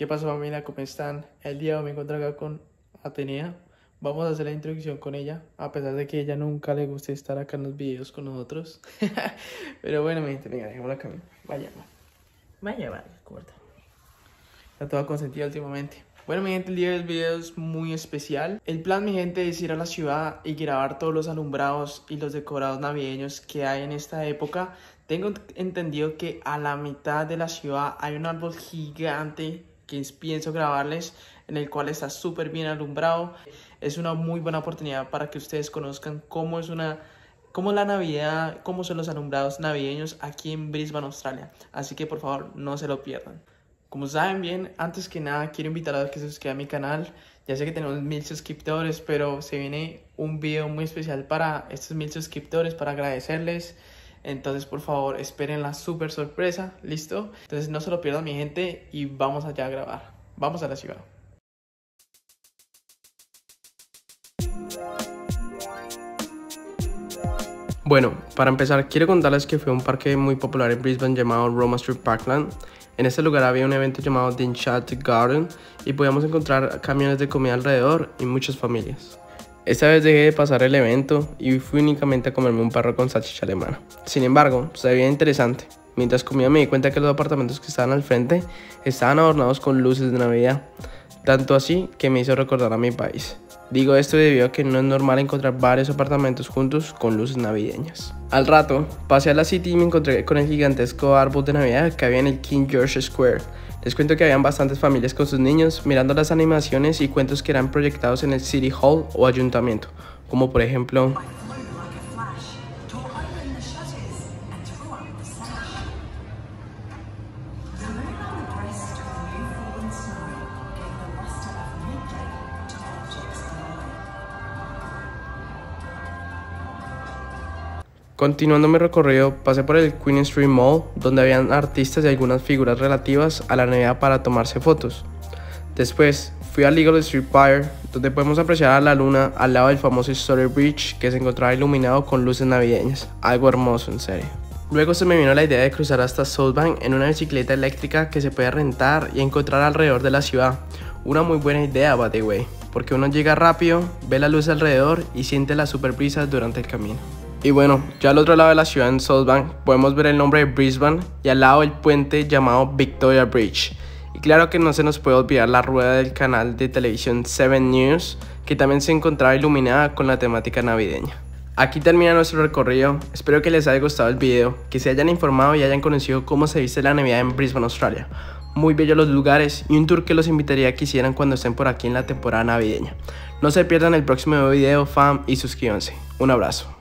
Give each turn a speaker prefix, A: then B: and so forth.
A: ¿Qué pasó familia? ¿Cómo están? El día de hoy me encuentro acá con Atenea. Vamos a hacer la introducción con ella, a pesar de que ella nunca le guste estar acá en los videos con nosotros. Pero bueno, mi gente, venga, dejémosla acá. Vaya, vaya, vaya, corta. Está toda consentida últimamente. Bueno, mi gente, el día del video es muy especial. El plan, mi gente, es ir a la ciudad y grabar todos los alumbrados y los decorados navideños que hay en esta época. Tengo entendido que a la mitad de la ciudad hay un árbol gigante que pienso grabarles, en el cual está súper bien alumbrado. Es una muy buena oportunidad para que ustedes conozcan cómo es una cómo la Navidad, cómo son los alumbrados navideños aquí en Brisbane, Australia. Así que por favor, no se lo pierdan. Como saben bien, antes que nada quiero invitar a que se suscriban a mi canal. Ya sé que tenemos mil suscriptores, pero se viene un video muy especial para estos mil suscriptores para agradecerles. Entonces, por favor, esperen la super sorpresa, ¿listo? Entonces, no se lo pierdan, mi gente, y vamos allá a grabar. Vamos a la ciudad. Bueno, para empezar, quiero contarles que fue un parque muy popular en Brisbane llamado Roma Street Parkland. En este lugar había un evento llamado The Enchanted Garden y podíamos encontrar camiones de comida alrededor y muchas familias. Esta vez dejé de pasar el evento y fui únicamente a comerme un perro con salchicha alemana. Sin embargo, se veía interesante. Mientras comía me di cuenta que los apartamentos que estaban al frente estaban adornados con luces de Navidad. Tanto así que me hizo recordar a mi país. Digo esto debido a que no es normal encontrar varios apartamentos juntos con luces navideñas. Al rato, pasé a la City y me encontré con el gigantesco árbol de Navidad que había en el King George Square. Les cuento que habían bastantes familias con sus niños mirando las animaciones y cuentos que eran proyectados en el City Hall o ayuntamiento, como por ejemplo Continuando mi recorrido, pasé por el Queen Street Mall, donde habían artistas y algunas figuras relativas a la Navidad para tomarse fotos. Después, fui al Legal Street Pier, donde podemos apreciar a la luna al lado del famoso Story Bridge, que se encontraba iluminado con luces navideñas. Algo hermoso, en serio. Luego se me vino la idea de cruzar hasta Southbank en una bicicleta eléctrica que se puede rentar y encontrar alrededor de la ciudad. Una muy buena idea, by the way, porque uno llega rápido, ve la luz alrededor y siente la super brisa durante el camino. Y bueno, ya al otro lado de la ciudad en Southbank podemos ver el nombre de Brisbane y al lado el puente llamado Victoria Bridge. Y claro que no se nos puede olvidar la rueda del canal de televisión 7 News, que también se encontraba iluminada con la temática navideña. Aquí termina nuestro recorrido, espero que les haya gustado el video, que se hayan informado y hayan conocido cómo se viste la Navidad en Brisbane, Australia. Muy bellos los lugares y un tour que los invitaría a que hicieran cuando estén por aquí en la temporada navideña. No se pierdan el próximo video, fam, y suscríbanse. Un abrazo.